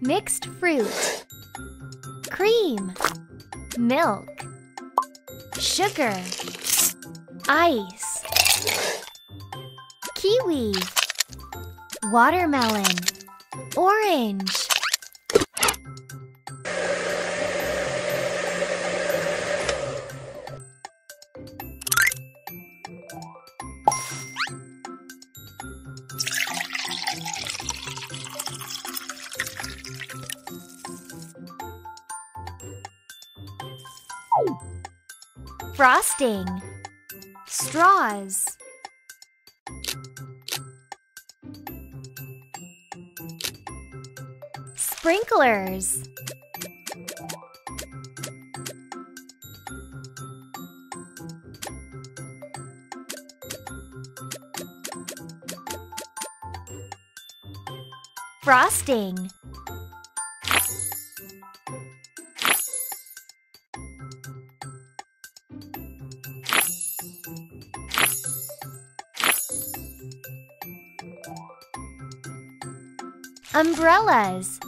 Mixed fruit. Cream. Milk. Sugar. Ice. Kiwi. Watermelon. Orange. Frosting. Straws. Sprinklers. Frosting. Umbrellas.